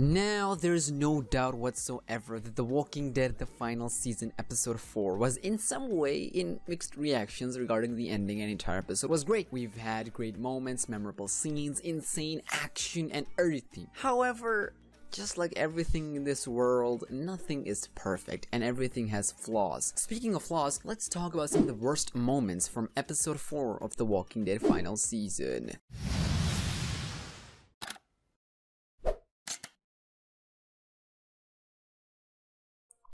Now, there's no doubt whatsoever that The Walking Dead The Final Season Episode 4 was in some way in mixed reactions regarding the ending and entire episode was great. We've had great moments, memorable scenes, insane action, and everything. However, just like everything in this world, nothing is perfect and everything has flaws. Speaking of flaws, let's talk about some of the worst moments from episode 4 of The Walking Dead final season.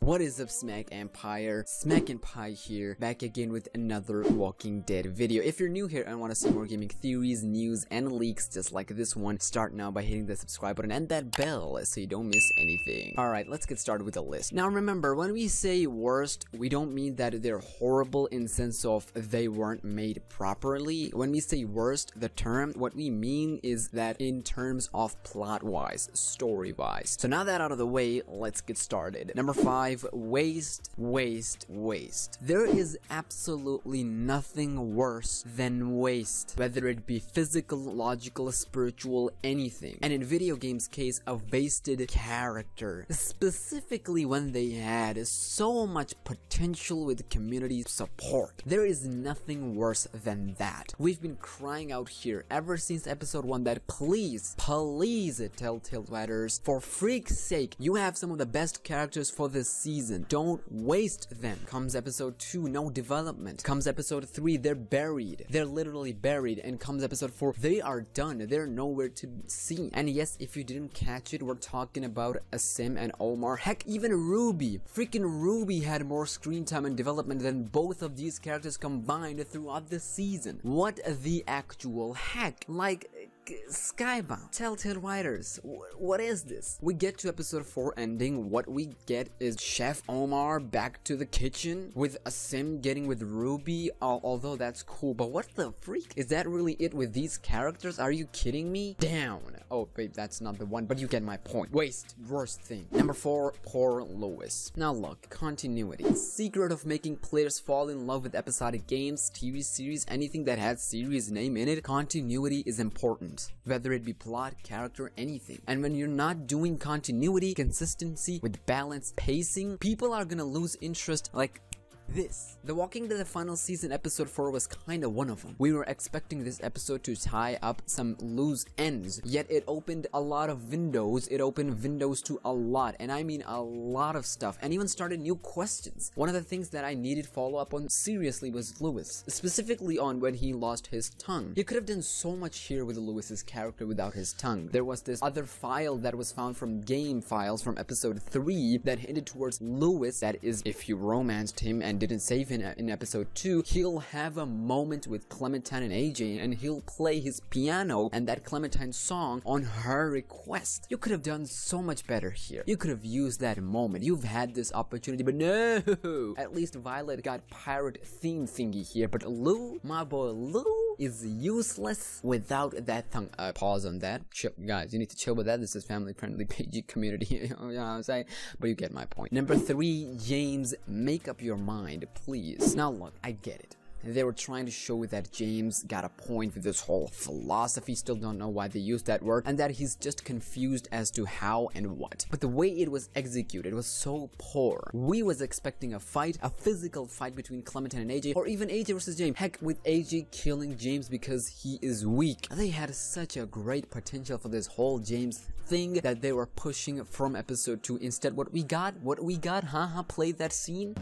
What is up SmackNPie? Smack Empire here, back again with another Walking Dead video. If you're new here and want to see more gaming theories, news, and leaks just like this one, start now by hitting the subscribe button and that bell so you don't miss anything. Alright, let's get started with the list. Now remember, when we say worst, we don't mean that they're horrible in sense of they weren't made properly. When we say worst, the term, what we mean is that in terms of plot-wise, story-wise. So now that out of the way, let's get started. Number 5 5. Waste, waste, waste. There is absolutely nothing worse than waste, whether it be physical, logical, spiritual, anything. And in video games case, a wasted character, specifically when they had so much potential with community support. There is nothing worse than that. We've been crying out here ever since episode 1 that please, please Telltale Writers, for freak's sake, you have some of the best characters for this season. Don't waste them. Comes episode 2, no development. Comes episode 3, they're buried. They're literally buried. And comes episode 4, they are done. They're nowhere to be seen. And yes, if you didn't catch it, we're talking about Aasim and Omar. Heck, even Ruby. Freaking Ruby had more screen time and development than both of these characters combined throughout the season. What the actual heck? Like, Skybound, Telltale Writers, what is this? We get to episode 4 ending, what we get is Chef Omar back to the kitchen with Aasim getting with Ruby, although that's cool, but what the freak? Is that really it with these characters? Are you kidding me? Down. Oh, wait, that's not the one, but you get my point. Waste, worst thing. Number 4, poor Louis. Now look, continuity. Secret of making players fall in love with episodic games, TV series, anything that has series name in it, continuity is important whether it be plot, character, anything. And when you're not doing continuity, consistency with balance, pacing, people are gonna lose interest like this. The Walking Dead the final season episode 4 was kinda one of them. We were expecting this episode to tie up some loose ends, yet it opened a lot of windows, it opened windows to a lot, and I mean a lot of stuff, and even started new questions. One of the things that I needed follow up on seriously was Louis, specifically on when he lost his tongue. He could have done so much here with Louis's character without his tongue. There was this other file that was found from game files from episode 3 that hinted towards Louis, that is if you romanced him and and didn't save in, in episode 2, he'll have a moment with Clementine and AJ and he'll play his piano and that Clementine song on her request. You could have done so much better here. You could have used that moment. You've had this opportunity, but no! At least Violet got pirate theme thingy here, but Lou, my boy Lou, is useless without that tongue. Uh, pause on that. Chill, guys, you need to chill with that. This is family friendly PG community. you know what I'm saying? But you get my point. Number three, James, make up your mind mind, please. Now look, I get it. They were trying to show that James got a point with this whole philosophy, still don't know why they used that word, and that he's just confused as to how and what. But the way it was executed was so poor. We was expecting a fight, a physical fight between Clementine and AJ, or even AJ versus James. Heck, with AJ killing James because he is weak. They had such a great potential for this whole James thing that they were pushing from episode 2. Instead, what we got, what we got, haha, played that scene.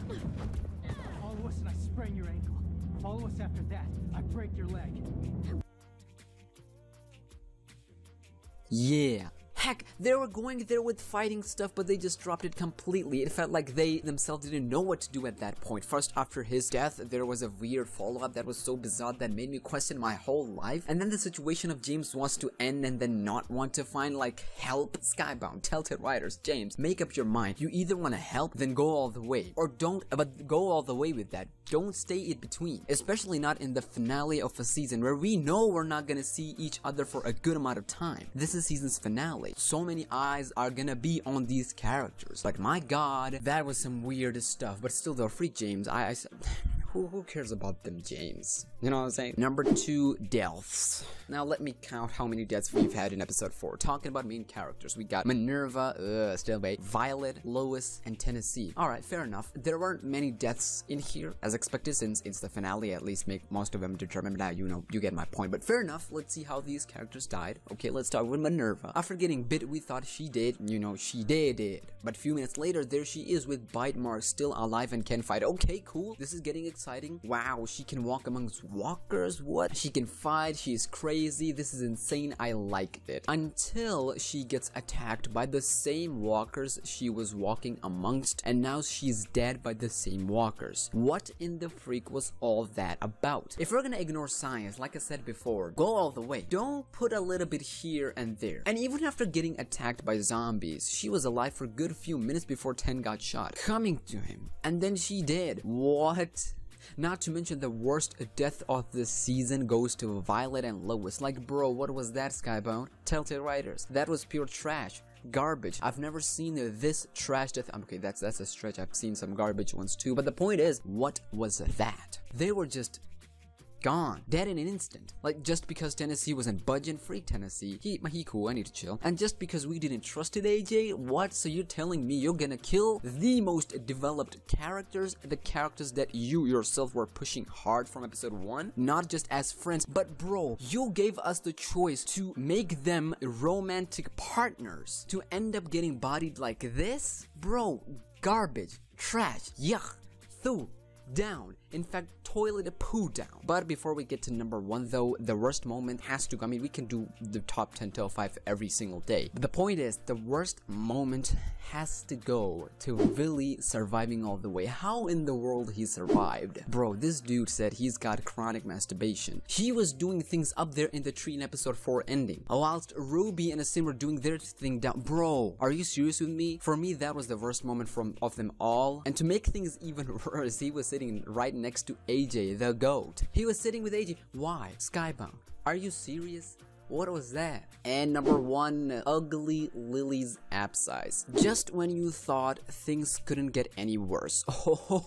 Follow us after that. I break your leg. Yeah, Heck, they were going there with fighting stuff, but they just dropped it completely. It felt like they themselves didn't know what to do at that point. First, after his death, there was a weird follow-up that was so bizarre that made me question my whole life. And then the situation of James wants to end and then not want to find like help. Skybound, Telltale Writers, James, make up your mind. You either want to help, then go all the way. Or don't, but go all the way with that. Don't stay in between. Especially not in the finale of a season where we know we're not gonna see each other for a good amount of time. This is season's finale so many eyes are gonna be on these characters. Like, my god, that was some weird stuff, but still though, Freak James, I, I who, who cares about them James? You know what I'm saying? Number two, deaths. Now let me count how many deaths we've had in episode 4. Talking about main characters, we got Minerva, uh, still wait, Violet, Lois, and Tennessee. Alright, fair enough. There weren't many deaths in here, as expected since it's the finale, at least make most of them determined. Now, you know, you get my point. But fair enough, let's see how these characters died. Okay, let's start with Minerva. After getting bit, we thought she did. You know, she did it. But a few minutes later, there she is with bite marks, still alive and can fight. Okay, cool. This is getting exciting. Wow, she can walk amongst walkers? What? She can fight. She's crazy. This is insane. I liked it. Until she gets attacked by the same walkers she was walking amongst, and now she's dead by the same walkers. What in the freak was all that about? If we're gonna ignore science, like I said before, go all the way. Don't put a little bit here and there. And even after getting attacked by zombies, she was alive for a good few minutes before Tenn got shot, coming to him. And then she did. What? Not to mention the worst death of the season goes to Violet and Lois. Like, bro, what was that, Skybound? Telltale Writers. That was pure trash garbage. I've never seen this trash death. Okay, that's that's a stretch. I've seen some garbage ones too. But the point is, what was that? They were just gone, dead in an instant. Like just because Tennessee wasn't budging, free Tennessee. He, he cool, I need to chill. And just because we didn't trust it, AJ, what? So you're telling me you're gonna kill the most developed characters, the characters that you yourself were pushing hard from episode 1? Not just as friends, but bro, you gave us the choice to make them romantic partners to end up getting bodied like this? Bro, garbage, trash, yuck, thoo, down. In fact, toilet poo down. But before we get to number one though, the worst moment has to go. I mean, we can do the top 10 top 5 every single day. But the point is, the worst moment has to go to Willy surviving all the way. How in the world he survived? Bro, this dude said he's got chronic masturbation. He was doing things up there in the tree in episode 4 ending. Whilst Ruby and Aasim were doing their thing down. Bro, are you serious with me? For me, that was the worst moment from of them all. And to make things even worse, he was sitting right next to AJ, the GOAT. He was sitting with AJ. Why? Skybound. Are you serious? What was that? And number one, Ugly Lilly's app size. Just when you thought things couldn't get any worse.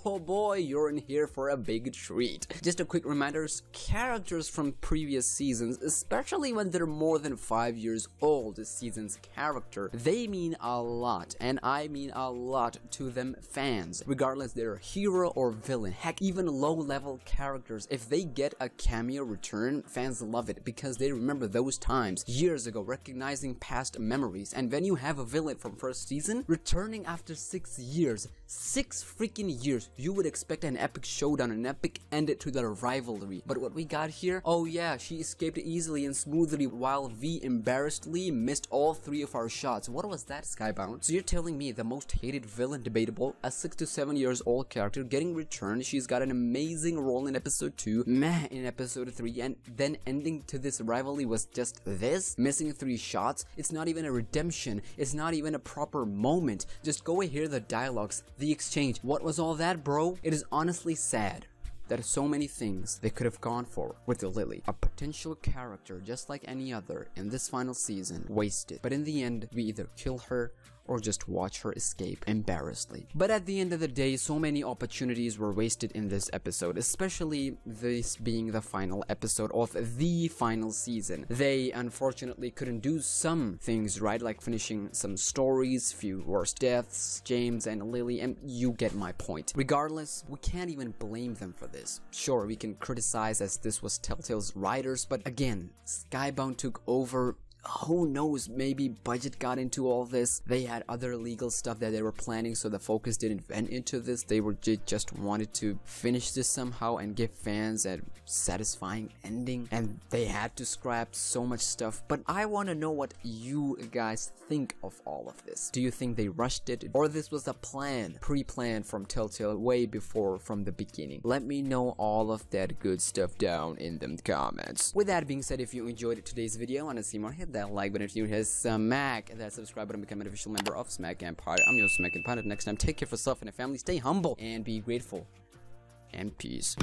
Oh boy, you're in here for a big treat. Just a quick reminder, characters from previous seasons, especially when they're more than 5 years old, season's character, they mean a lot, and I mean a lot to them fans, regardless they're hero or villain. Heck, even low-level characters, if they get a cameo return, fans love it because they remember those those times, years ago, recognizing past memories. And when you have a villain from first season, returning after 6 years, 6 freaking years, you would expect an epic showdown, an epic end to their rivalry. But what we got here, oh yeah, she escaped easily and smoothly while V embarrassedly missed all 3 of our shots. What was that, Skybound? So you're telling me the most hated villain debatable, a 6 to 7 years old character getting returned, she's got an amazing role in episode 2, meh in episode 3, and then ending to this rivalry was just this, missing three shots, it's not even a redemption, it's not even a proper moment. Just go and hear the dialogues, the exchange. What was all that, bro? It is honestly sad that so many things they could have gone for with the Lilly. A potential character just like any other in this final season wasted. But in the end, we either kill her or just watch her escape embarrassedly. But at the end of the day, so many opportunities were wasted in this episode, especially this being the final episode of the final season. They unfortunately couldn't do some things right, like finishing some stories, few worse deaths, James and Lilly, and you get my point. Regardless, we can't even blame them for this. Sure, we can criticize as this was Telltale's writers, but again, Skybound took over who knows, maybe budget got into all this. They had other legal stuff that they were planning, so the focus didn't vent into this. They were just wanted to finish this somehow and give fans a satisfying ending, and they had to scrap so much stuff. But I want to know what you guys think of all of this. Do you think they rushed it, or this was a plan, pre-planned from Telltale way before from the beginning? Let me know all of that good stuff down in the comments. With that being said, if you enjoyed today's video and want to see more, hit that like button if you hit smack that subscribe button become an official member of SmackNPie. I'm your SmackNPie. Next time, take care of yourself and your family. Stay humble and be grateful. And peace.